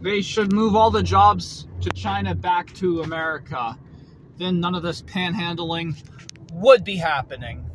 They should move all the jobs to China back to America. Then none of this panhandling would be happening.